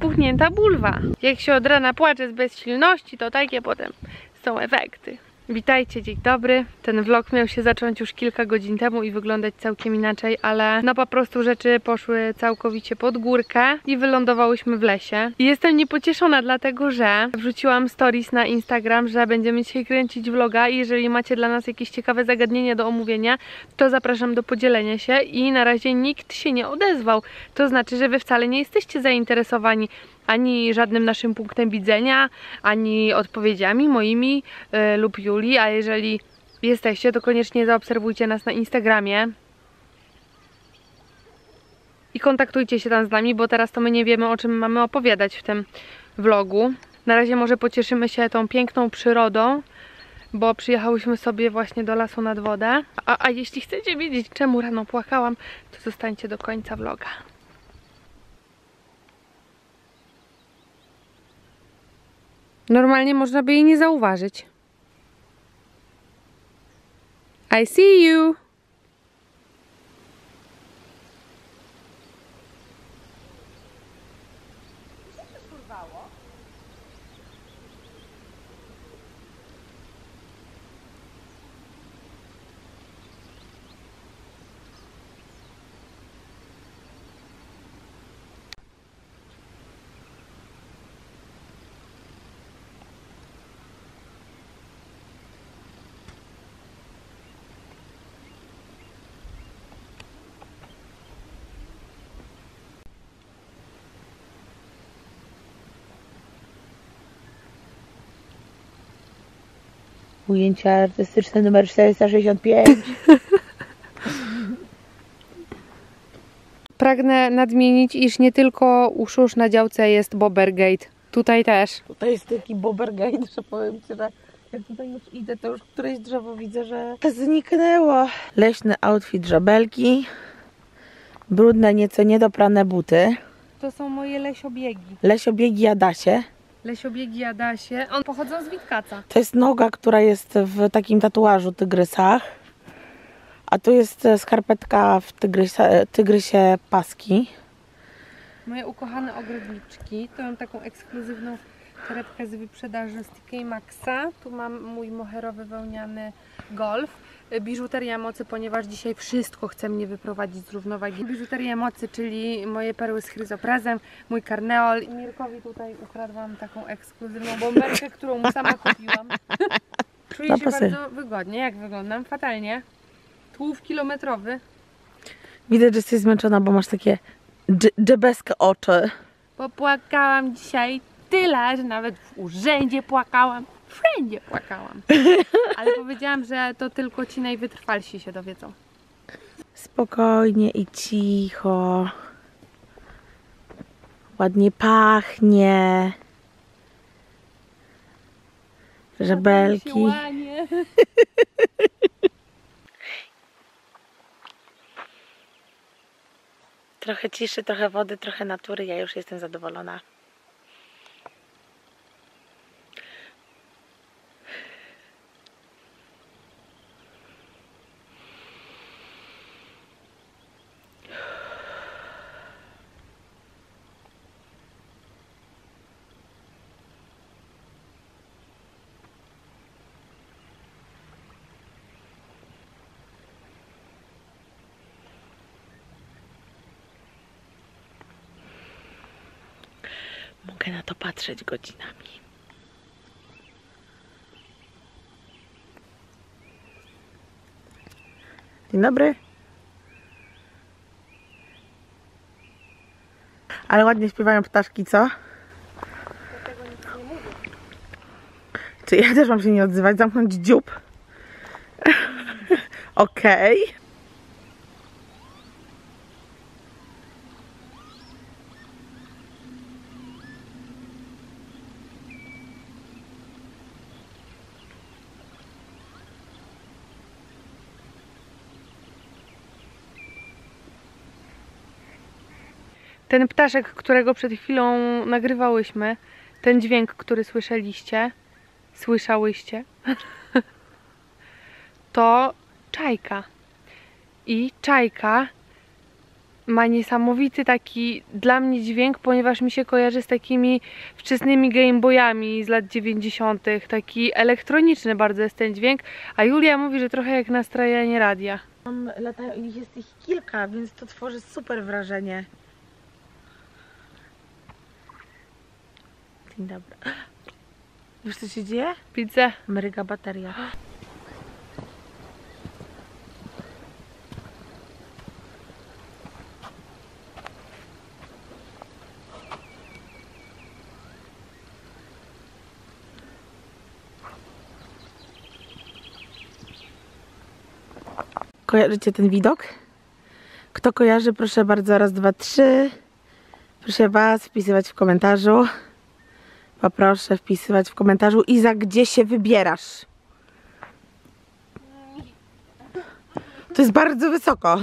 spuchnięta bulwa. Jak się od rana płacze z bezsilności, to takie potem są efekty. Witajcie, dzień dobry. Ten vlog miał się zacząć już kilka godzin temu i wyglądać całkiem inaczej, ale no po prostu rzeczy poszły całkowicie pod górkę i wylądowałyśmy w lesie. I jestem niepocieszona dlatego, że wrzuciłam stories na Instagram, że będziemy dzisiaj kręcić vloga i jeżeli macie dla nas jakieś ciekawe zagadnienie do omówienia, to zapraszam do podzielenia się i na razie nikt się nie odezwał. To znaczy, że wy wcale nie jesteście zainteresowani ani żadnym naszym punktem widzenia, ani odpowiedziami moimi y, lub Julii, a jeżeli jesteście, to koniecznie zaobserwujcie nas na Instagramie i kontaktujcie się tam z nami, bo teraz to my nie wiemy o czym mamy opowiadać w tym vlogu. Na razie może pocieszymy się tą piękną przyrodą, bo przyjechałyśmy sobie właśnie do lasu nad wodę. A, a jeśli chcecie wiedzieć czemu rano płakałam, to zostańcie do końca vloga. Normalnie można by jej nie zauważyć. I see you! Ujęcie artystyczne numer 465. Pragnę nadmienić, iż nie tylko u Szusz na działce jest Bobbergate. Tutaj też. Tutaj jest taki bobergate, że powiem Ci, że jak tutaj już idę, to już któreś drzewo widzę, że zniknęło. Leśny outfit żabelki. Brudne, nieco niedoprane buty. To są moje lesiobiegi. Lesiobiegi Adasie. Lesiobiegi Adasie. On pochodzą z Witkaca. To jest noga, która jest w takim tatuażu tygrysach. A tu jest e, skarpetka w tygrysie, tygrysie paski. Moje ukochane ogrodniczki. To mam taką ekskluzywną torebkę z wyprzedaży z TK Maxa. Tu mam mój moherowy wełniany golf. Biżuteria mocy, ponieważ dzisiaj wszystko chce mnie wyprowadzić z równowagi. Biżuteria mocy, czyli moje perły z chryzoprazem, mój karneol. Mirkowi tutaj ukradłam taką ekskluzywną bomberkę, którą mu sama kupiłam. Czuję No się bardzo wygodnie. Jak wyglądam? Fatalnie. Tłów kilometrowy. Widać, że jesteś zmęczona, bo masz takie dż- dżebeskie oczy. Popłakałam dzisiaj tyle, że nawet w urzędzie płakałam. Wszędzie płakałam. Ale powiedziałam, że to tylko ci najwytrwalsi się dowiedzą. Spokojnie i cicho. Ładnie pachnie. Żebelki. Trochę ciszy, trochę wody, trochę natury. Ja już jestem zadowolona. Mogę na to patrzeć godzinami. Dzień dobry. Ale ładnie śpiewają ptaszki, co? Czy ja też mam się nie odzywać? Zamknąć dziób? Okej. Ten ptaszek, którego przed chwilą nagrywałyśmy, ten dźwięk, który słyszeliście, słyszałyście, to czajka. I czajka ma niesamowity taki dla mnie dźwięk, ponieważ mi się kojarzy z takimi wczesnymi Game Boyami z lat 90. Taki elektroniczny bardzo jest ten dźwięk, a Julia mówi, że trochę jak nastrajanie radia. Mam lata, jest ich kilka, więc to tworzy super wrażenie. Dzień dobry. Wiesz co się dzieje? Widzę. Mryga bateria. Kojarzycie ten widok? Kto kojarzy, proszę bardzo, raz, dwa, trzy. Proszę Was wpisywać w komentarzu. Poproszę wpisywać w komentarzu Iza, gdzie się wybierasz? To jest bardzo wysoko.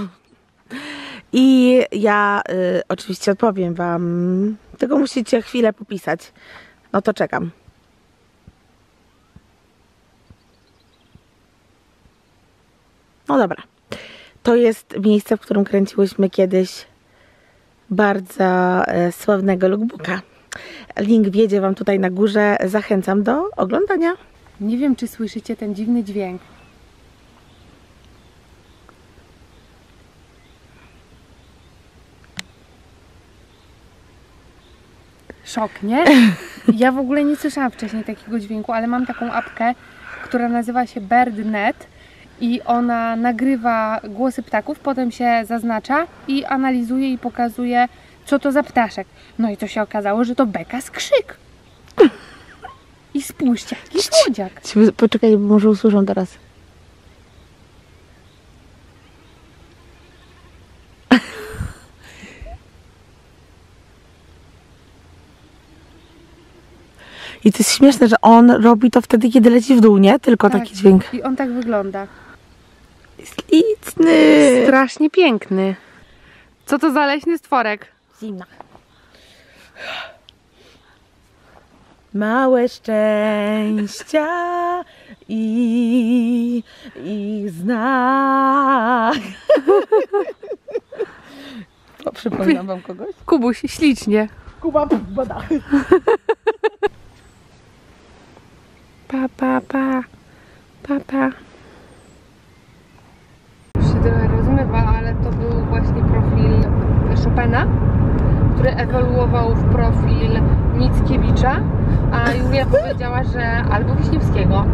I ja y, oczywiście odpowiem Wam. Tylko musicie chwilę popisać. No to czekam. No dobra. To jest miejsce, w którym kręciłyśmy kiedyś bardzo e, sławnego lookbooka. Link wiedzie Wam tutaj na górze. Zachęcam do oglądania. Nie wiem, czy słyszycie ten dziwny dźwięk. Szok, nie? Ja w ogóle nie słyszałam wcześniej takiego dźwięku, ale mam taką apkę, która nazywa się BirdNet i ona nagrywa głosy ptaków, potem się zaznacza i analizuje i pokazuje, co to za ptaszek. No i to się okazało, że to beka skrzyk. I spójrzcie, jaki słodziak. Poczekaj, bo może usłyszą teraz. I to jest śmieszne, że on robi to wtedy, kiedy leci w dół, nie? Tylko Tak. taki dźwięk. I on tak wygląda. Śliczny. Strasznie piękny. Co to za leśny stworek? Zimna. Małe szczęścia i ich znak. Przypominam wam kogoś? Kubuś, ślicznie. Kuba woda. Pa, pa, pa. Pa, pa. się trochę rozmywa, ale to był właśnie profil Chopina, który ewoluował w profil Mickiewicza, a Julia powiedziała, że albo Wiśniewskiego.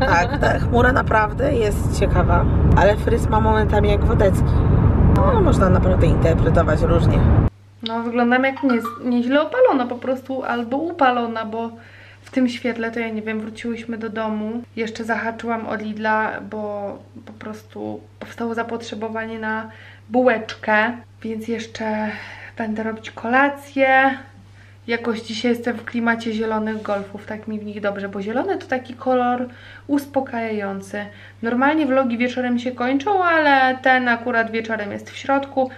Tak, ta chmura naprawdę jest ciekawa, ale fryz ma momentami jak Wodecki. No, można naprawdę interpretować różnie. No, wyglądam jak nie, nieźle opalona po prostu, albo upalona, bo w tym świetle to ja nie wiem, wróciłyśmy do domu. Jeszcze zahaczyłam od Lidla, bo po prostu powstało zapotrzebowanie na bułeczkę, więc jeszcze będę robić kolację. Jakoś dzisiaj jestem w klimacie zielonych golfów, tak mi w nich dobrze, bo zielony to taki kolor uspokajający. Normalnie vlogi wieczorem się kończą, ale ten akurat wieczorem jest w środku.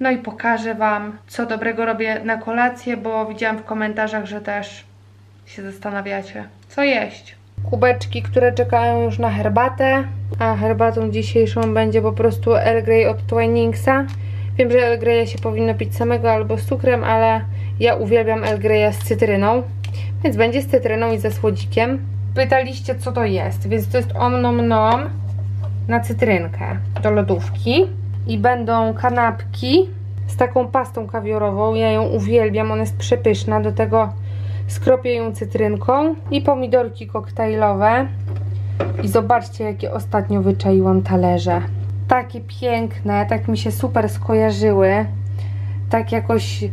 No i pokażę Wam, co dobrego robię na kolację, bo widziałam w komentarzach, że też się zastanawiacie, co jeść. Kubeczki, które czekają już na herbatę, a herbatą dzisiejszą będzie po prostu Earl Grey od Twiningsa. Wiem, że Earl Greya się powinno pić samego albo z cukrem, ale ja uwielbiam Earl Greya z cytryną, więc będzie z cytryną i ze słodzikiem. Pytaliście, co to jest, więc to jest om nom nom na cytrynkę do lodówki i będą kanapki z taką pastą kawiorową. Ja ją uwielbiam, ona jest przepyszna. Do tego skropię ją cytrynką i pomidorki koktajlowe. I zobaczcie, jakie ostatnio wyczaiłam talerze. Takie piękne, tak mi się super skojarzyły. Tak jakoś,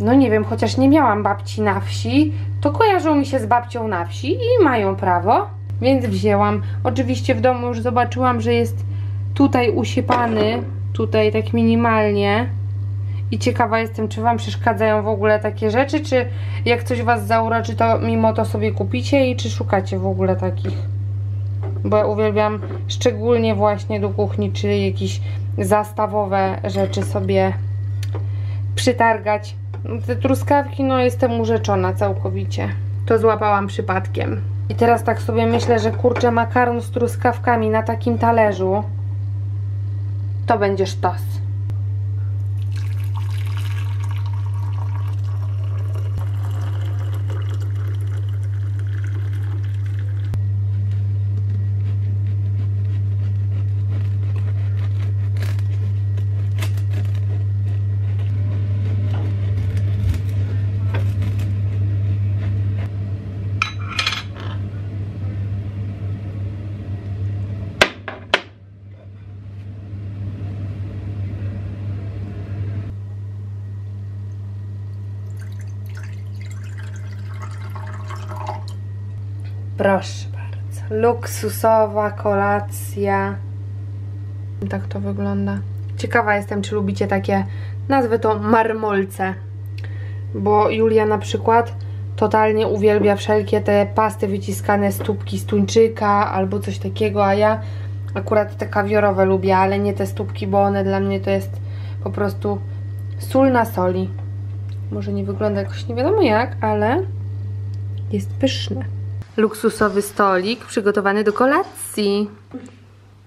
no nie wiem, chociaż nie miałam babci na wsi, to kojarzą mi się z babcią na wsi i mają prawo, więc wzięłam. Oczywiście w domu już zobaczyłam, że jest tutaj usiepany, tutaj tak minimalnie. I ciekawa jestem, czy Wam przeszkadzają w ogóle takie rzeczy, czy jak coś Was zauroczy, to mimo to sobie kupicie i czy szukacie w ogóle takich. Bo ja uwielbiam szczególnie właśnie do kuchni, czy jakieś zastawowe rzeczy sobie przytargać. Te truskawki, no jestem urzeczona całkowicie. To złapałam przypadkiem. I teraz tak sobie myślę, że kurczę makaron z truskawkami na takim talerzu to będzie sztos. Proszę bardzo. Luksusowa kolacja. Tak to wygląda. Ciekawa jestem, czy lubicie takie, nazwę to marmolce. Bo Julia na przykład totalnie uwielbia wszelkie te pasty wyciskane z tubki z tuńczyka albo coś takiego, a ja akurat te kawiorowe lubię, ale nie te stópki, bo one dla mnie to jest po prostu sól na soli. Może nie wygląda jakoś nie wiadomo jak, ale jest pyszne. Luksusowy stolik przygotowany do kolacji.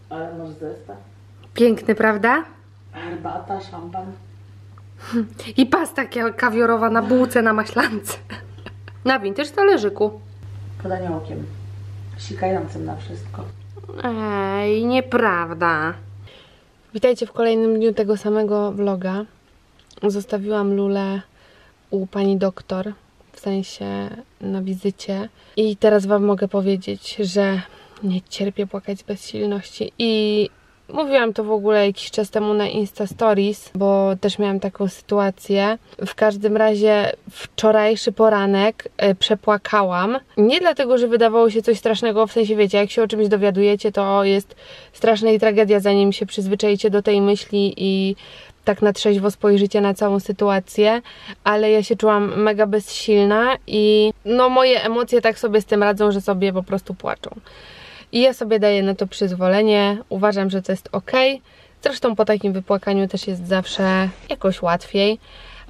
Ale masz zestaw. Piękny, prawda? Herbata, szampan. I pasta kawiorowa na bułce na maślance. Na vintage talerzyku. Podanie okiem. Sikającym na wszystko. Ej, nieprawda. Witajcie w kolejnym dniu tego samego vloga. Zostawiłam Lulę u pani doktor, w sensie na wizycie. I teraz wam mogę powiedzieć, że nie cierpię płakać z bezsilności. I mówiłam to w ogóle jakiś czas temu na Insta Stories, bo też miałam taką sytuację. W każdym razie wczorajszy poranek e, przepłakałam. Nie dlatego, że wydawało się coś strasznego, w sensie wiecie, jak się o czymś dowiadujecie, to jest straszna i tragedia, zanim się przyzwyczajicie do tej myśli i tak na trzeźwo spojrzycie na całą sytuację, ale ja się czułam mega bezsilna i no moje emocje tak sobie z tym radzą, że sobie po prostu płaczą. I ja sobie daję na to przyzwolenie, uważam, że to jest ok. Zresztą po takim wypłakaniu też jest zawsze jakoś łatwiej.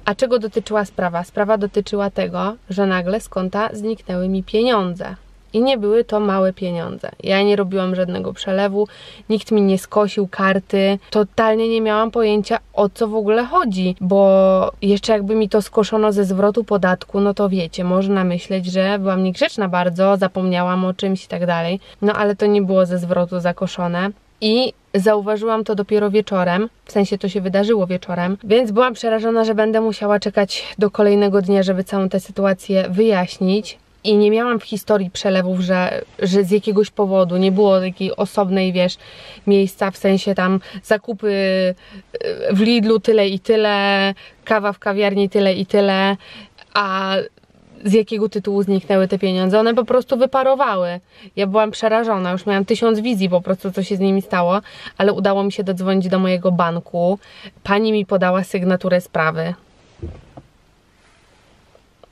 A czego dotyczyła sprawa? Sprawa dotyczyła tego, że nagle z konta zniknęły mi pieniądze. I nie były to małe pieniądze. Ja nie robiłam żadnego przelewu, nikt mi nie skosił karty. Totalnie nie miałam pojęcia o co w ogóle chodzi, bo jeszcze jakby mi to skoszono ze zwrotu podatku, no to wiecie, można myśleć, że byłam niegrzeczna bardzo, zapomniałam o czymś i tak dalej. No ale to nie było ze zwrotu zakoszone. I zauważyłam to dopiero wieczorem, w sensie to się wydarzyło wieczorem, więc byłam przerażona, że będę musiała czekać do kolejnego dnia, żeby całą tę sytuację wyjaśnić. I nie miałam w historii przelewów, że, że z jakiegoś powodu nie było takiej osobnej, wiesz, miejsca, w sensie tam zakupy y, w Lidlu tyle i tyle, kawa w kawiarni tyle i tyle, a z jakiego tytułu zniknęły te pieniądze. One po prostu wyparowały. Ja byłam przerażona, już miałam tysiąc wizji po prostu, co się z nimi stało, ale udało mi się dodzwonić do mojego banku. Pani mi podała sygnaturę sprawy.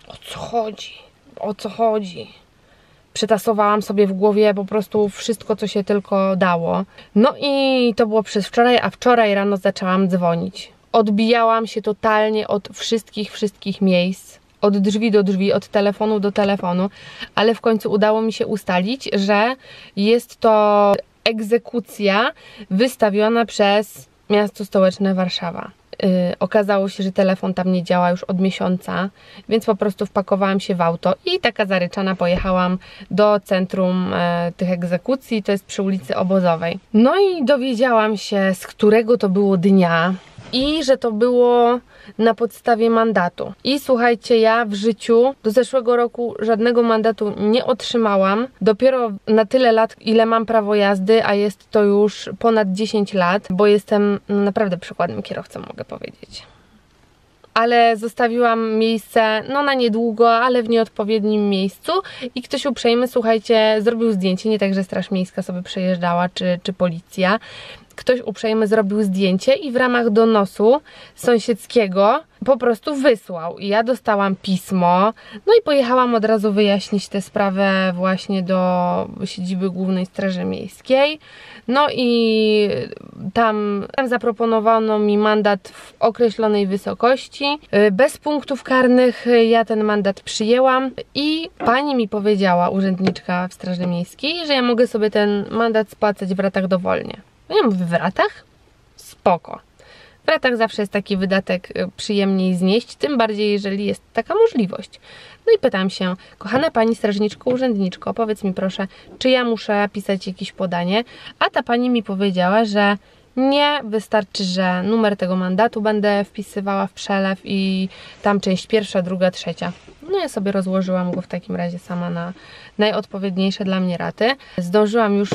O co chodzi? O co chodzi? Przetasowałam sobie w głowie po prostu wszystko, co się tylko dało. No i to było przez wczoraj, a wczoraj rano zaczęłam dzwonić. Odbijałam się totalnie od wszystkich, wszystkich miejsc od drzwi do drzwi, od telefonu do telefonu, ale w końcu udało mi się ustalić, że jest to egzekucja wystawiona przez miasto stołeczne Warszawa. Yy, okazało się, że telefon tam nie działa już od miesiąca, więc po prostu wpakowałam się w auto i taka zaryczana pojechałam do centrum e, tych egzekucji, to jest przy ulicy Obozowej. No i dowiedziałam się, z którego to było dnia i że to było na podstawie mandatu. I słuchajcie, ja w życiu do zeszłego roku żadnego mandatu nie otrzymałam. Dopiero na tyle lat, ile mam prawo jazdy, a jest to już ponad 10 lat, bo jestem naprawdę przykładnym kierowcą, mogę powiedzieć ale zostawiłam miejsce, no na niedługo, ale w nieodpowiednim miejscu i ktoś uprzejmy, słuchajcie, zrobił zdjęcie, nie tak, że Straż Miejska sobie przejeżdżała, czy, czy policja, ktoś uprzejmy zrobił zdjęcie i w ramach donosu sąsiedzkiego po prostu wysłał. I ja dostałam pismo, no i pojechałam od razu wyjaśnić tę sprawę właśnie do siedziby Głównej Straży Miejskiej. No i tam, tam zaproponowano mi mandat w określonej wysokości. Bez punktów karnych ja ten mandat przyjęłam i pani mi powiedziała, urzędniczka w Straży Miejskiej, że ja mogę sobie ten mandat spłacać w ratach dowolnie. No ja mówię, w ratach? Spoko. W ratach zawsze jest taki wydatek y, przyjemniej znieść, tym bardziej jeżeli jest taka możliwość. No i pytam się, kochana pani strażniczko, urzędniczko, powiedz mi proszę, czy ja muszę pisać jakieś podanie? A ta pani mi powiedziała, że nie, wystarczy, że numer tego mandatu będę wpisywała w przelew i tam część pierwsza, druga, trzecia. No ja sobie rozłożyłam go w takim razie sama na najodpowiedniejsze dla mnie raty. Zdążyłam już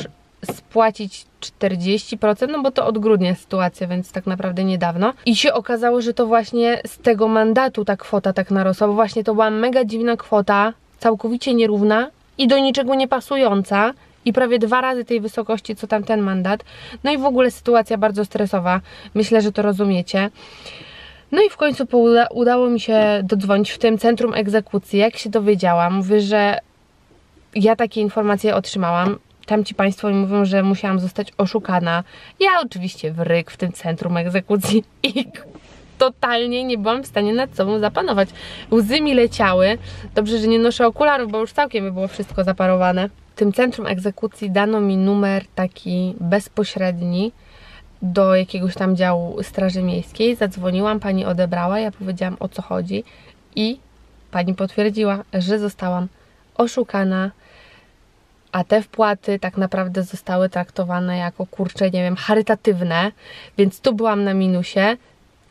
spłacić 40%, no bo to od grudnia sytuacja, więc tak naprawdę niedawno. I się okazało, że to właśnie z tego mandatu ta kwota tak narosła, bo właśnie to była mega dziwna kwota, całkowicie nierówna, i do niczego nie pasująca i prawie dwa razy tej wysokości, co tam ten mandat. No i w ogóle sytuacja bardzo stresowa. Myślę, że to rozumiecie. No i w końcu udało mi się dodzwonić w tym centrum egzekucji. Jak się dowiedziałam, mówię, że ja takie informacje otrzymałam. Tam ci Państwo mi mówią, że musiałam zostać oszukana. Ja oczywiście w ryk w tym centrum egzekucji i totalnie nie byłam w stanie nad sobą zapanować. Łzy mi leciały. Dobrze, że nie noszę okularów, bo już całkiem by było wszystko zaparowane. W tym centrum egzekucji dano mi numer taki bezpośredni do jakiegoś tam działu Straży Miejskiej. Zadzwoniłam, pani odebrała, ja powiedziałam o co chodzi i pani potwierdziła, że zostałam oszukana, a te wpłaty tak naprawdę zostały traktowane jako kurcze, nie wiem, charytatywne, więc tu byłam na minusie.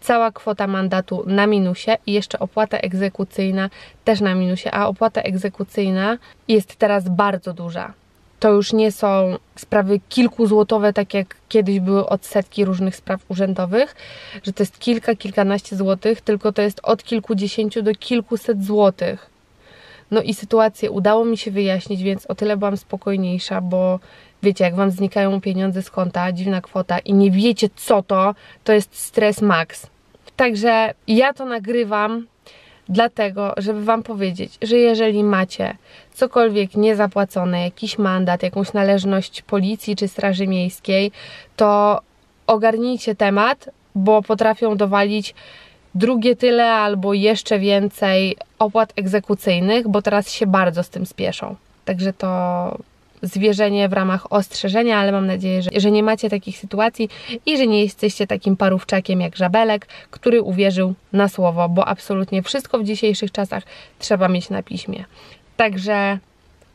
Cała kwota mandatu na minusie i jeszcze opłata egzekucyjna też na minusie, a opłata egzekucyjna jest teraz bardzo duża. To już nie są sprawy kilkuzłotowe, tak jak kiedyś były odsetki różnych spraw urzędowych, że to jest kilka, kilkanaście złotych, tylko to jest od kilkudziesięciu do kilkuset złotych. No i sytuację udało mi się wyjaśnić, więc o tyle byłam spokojniejsza, bo wiecie, jak wam znikają pieniądze z konta, dziwna kwota i nie wiecie co to, to jest stres max. Także ja to nagrywam dlatego, żeby wam powiedzieć, że jeżeli macie cokolwiek niezapłacone, jakiś mandat, jakąś należność policji czy straży miejskiej, to ogarnijcie temat, bo potrafią dowalić drugie tyle albo jeszcze więcej opłat egzekucyjnych, bo teraz się bardzo z tym spieszą. Także to zwierzenie w ramach ostrzeżenia, ale mam nadzieję, że, że nie macie takich sytuacji i że nie jesteście takim parówczakiem jak żabelek, który uwierzył na słowo, bo absolutnie wszystko w dzisiejszych czasach trzeba mieć na piśmie. Także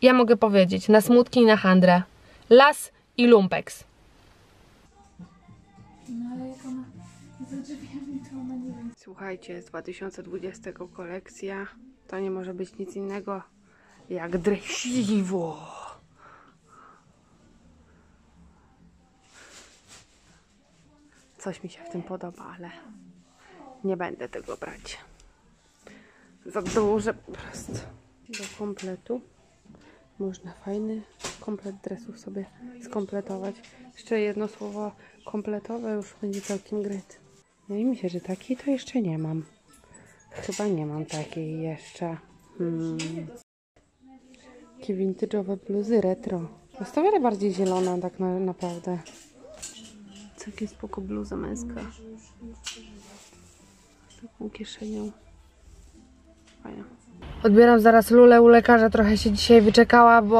ja mogę powiedzieć na smutki i na handrę las i lumpex. Słuchajcie, z 2020 kolekcja to nie może być nic innego jak dresiwo. Coś mi się w tym podoba, ale nie będę tego brać. Za duże po prostu. Do kompletu można fajny komplet dresów sobie skompletować. Jeszcze jedno słowo kompletowe już będzie całkiem gryt. No i myślę, że takiej to jeszcze nie mam. Chyba nie mam takiej jeszcze. Hmm. Takie vintage'owe bluzy retro. Jest to wiele bardziej zielona tak na, naprawdę. Całkiem spoko bluza męska. Z taką kieszenią. Fajna. Odbieram zaraz lulę u lekarza, trochę się dzisiaj wyczekała, bo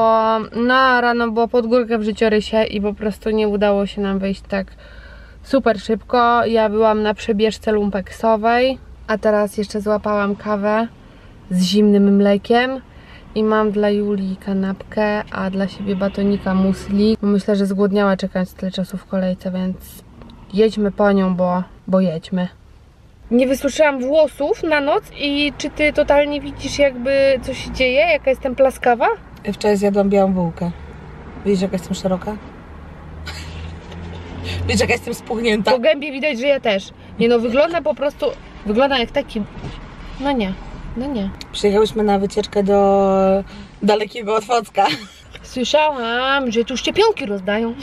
na rano było pod górkę w życiorysie i po prostu nie udało się nam wyjść tak super szybko. Ja byłam na przebieżce lumpeksowej, a teraz jeszcze złapałam kawę z zimnym mlekiem i mam dla Julii kanapkę, a dla siebie batonika musli. Myślę, że zgłodniała czekając tyle czasu w kolejce, więc jedźmy po nią, bo, bo jedźmy. Nie wysuszyłam włosów na noc i czy ty totalnie widzisz jakby co się dzieje? Jaka jestem plaskawa? Wczoraj zjadłam białą bułkę. Widzisz, jaka jestem szeroka? Widzisz, jaka jestem spuchnięta? Po gębie widać, że ja też. Nie no, wygląda po prostu, wygląda jak taki, no nie, no nie. Przyjechałyśmy na wycieczkę do dalekiego Otwocka. Słyszałam, że tu szczepionki rozdają.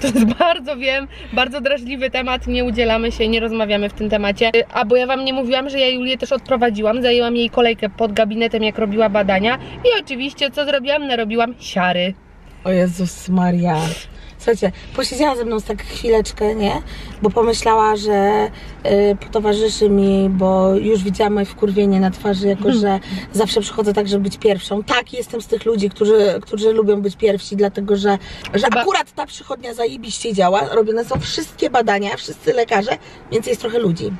To jest bardzo, wiem, bardzo drażliwy temat, nie udzielamy się, nie rozmawiamy w tym temacie. A bo ja wam nie mówiłam, że ja Julię też odprowadziłam, zajęłam jej kolejkę pod gabinetem, jak robiła badania i oczywiście, co zrobiłam? Narobiłam siary. O Jezus Maria. Słuchajcie, posiedziała ze mną tak chwileczkę, nie? Bo pomyślała, że y, potowarzyszy mi, bo już widziała moje wkurwienie na twarzy, jako że zawsze przychodzę tak, żeby być pierwszą. Tak, jestem z tych ludzi, którzy, którzy lubią być pierwsi, dlatego że, że akurat ta przychodnia zajebiście działa. Robione są wszystkie badania, wszyscy lekarze, więc jest trochę ludzi.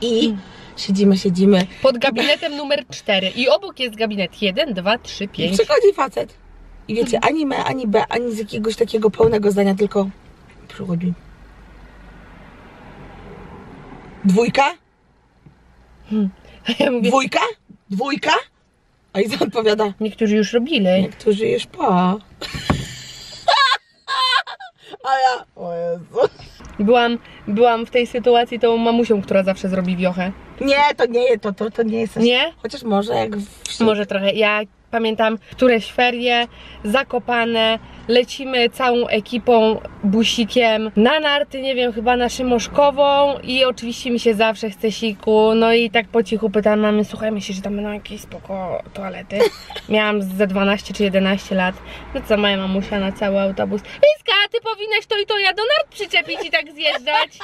I siedzimy, siedzimy. Pod gabinetem numer 4 i obok jest gabinet 1, 2, 3, I 5. przychodzi facet. I wiecie, ani me, ani B, ani z jakiegoś takiego pełnego zdania, tylko przychodzi. Dwójka? A ja mówię, Dwójka? Dwójka? A Iza odpowiada, niektórzy już robili. niektórzy już po. A ja, o Jezu. Byłam, byłam w tej sytuacji tą mamusią, która zawsze zrobi wiochę. Nie, to nie, to, to, to nie jest... Nie? Chociaż może jak w... Może trochę. Ja pamiętam któreś ferie, zakopane, lecimy całą ekipą, busikiem na narty, nie wiem, chyba na Szymoszkową i oczywiście mi się zawsze chce siku, no i tak po cichu pytam mamy, słuchaj, myślisz, że tam będą jakieś spoko toalety? Miałam ze 12 czy 11 lat, no co moja mamusia na cały autobus, Liska, ty powinnaś to i to ja do nart przyczepić i tak zjeżdżać.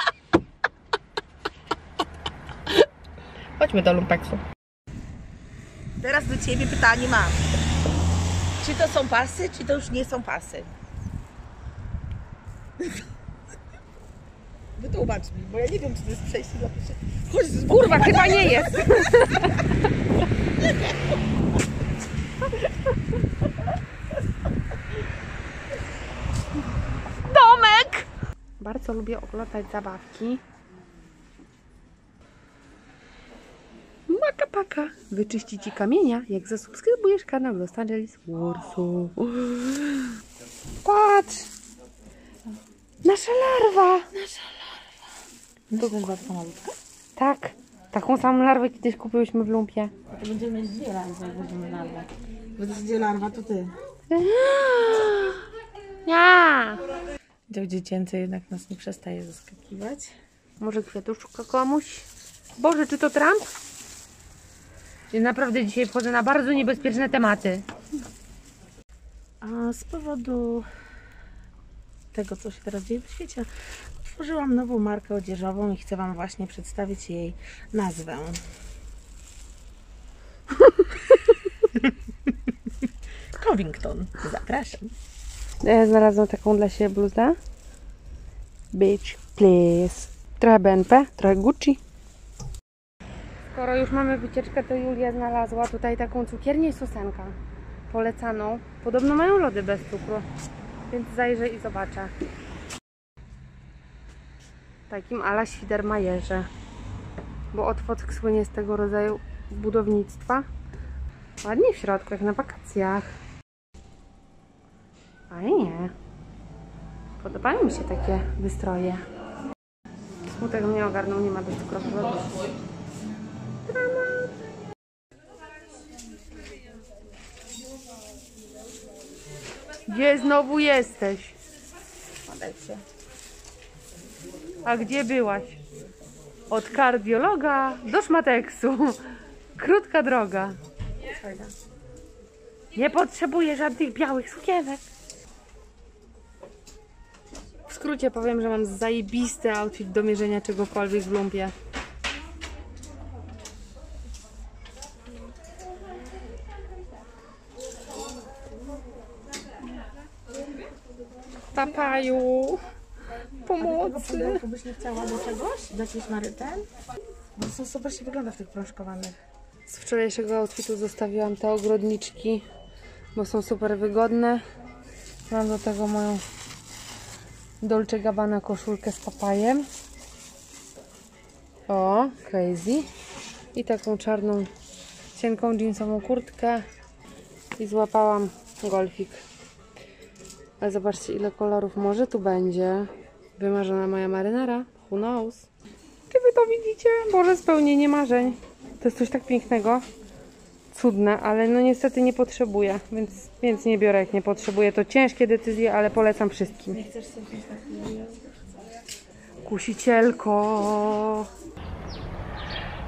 Chodźmy do lumpeksu. Teraz do Ciebie pytanie mam. Czy to są pasy, czy to już nie są pasy? Wytłumacz mi, bo ja nie wiem, czy to jest przejście dla pieszych. Chodź, z Kurwa, chyba nie jest. Domek! Bardzo lubię oglądać zabawki. Maka paka. Wyczyści ci kamienia, jak zasubskrybujesz kanał Los Angeles Warsaw. Patrz! Nasza larwa! To też babka malutka? Tak, taką samą larwę kiedyś kupiłyśmy w lumpie. To będziemy mieć dwie larwy, jak będziemy larwę. Bo to będzie larwa, to Ty. Ja! Dział dziecięcy jednak nas nie przestaje zaskakiwać. Może kwiatuszka komuś? Boże, czy to Trump? Ja naprawdę dzisiaj wchodzę na bardzo niebezpieczne tematy. A z powodu tego, co się teraz dzieje w świecie, otworzyłam nową markę odzieżową i chcę Wam właśnie przedstawić jej nazwę. Covington. Zapraszam. Ja znalazłam taką dla siebie bluzę. Beach please. Trochę BNP, trochę Gucci. Skoro już mamy wycieczkę, to Julia znalazła tutaj taką cukiernię i sosenka. Polecaną. Podobno mają lody bez cukru. Więc zajrzę i zobaczę. Takim ala Świdermajerze. Bo Otwock słynie z tego rodzaju budownictwa. Ładnie w środku, jak na wakacjach. Fajnie. Podobają mi się takie wystroje. Smutek mnie ogarnął, nie ma bezcukrowego lodu. Gdzie znowu jesteś? Odejdźcie. A gdzie byłaś? Od kardiologa do szmateksu. Krótka droga. Fajna. Nie potrzebuję żadnych białych sukienek. W skrócie powiem, że mam zajebisty outfit do mierzenia czegokolwiek w lumpie. Papaju, pomocy. Pudełku byś nie chciała do czegoś? Do jakiejś maryten? Bo to super się wygląda w tych proszkowanych. Z wczorajszego outfitu zostawiłam te ogrodniczki, bo są super wygodne. Mam do tego moją Dolce Gabbana koszulkę z papajem. O, crazy. I taką czarną, cienką jeansową kurtkę. I złapałam golfik. Ale zobaczcie ile kolorów może tu będzie. Wymarzona moja marynara. Who knows? Czy wy to widzicie? Boże, spełnienie marzeń. To jest coś tak pięknego. Cudne, ale no niestety nie potrzebuję, więc, więc nie biorę jak nie potrzebuję. To ciężkie decyzje, ale polecam wszystkim. Nie chcesz sobie wziąć takiego? Kusicielko.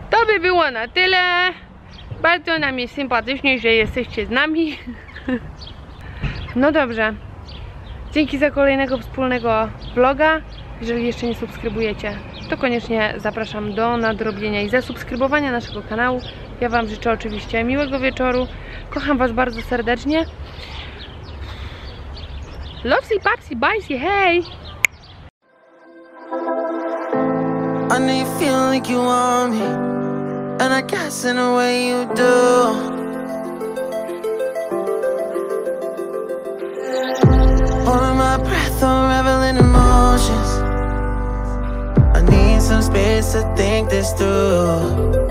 To by było na tyle. Bardzo nam jest sympatycznie, że jesteście z nami. No dobrze. Dzięki za kolejnego wspólnego vloga. Jeżeli jeszcze nie subskrybujecie, to koniecznie zapraszam do nadrobienia i zasubskrybowania naszego kanału. Ja Wam życzę oczywiście miłego wieczoru. Kocham Was bardzo serdecznie. Lovesy, papsy, bajsy, hej! I know you feel like you want me, and I guess in a way you do. Some space to think this through.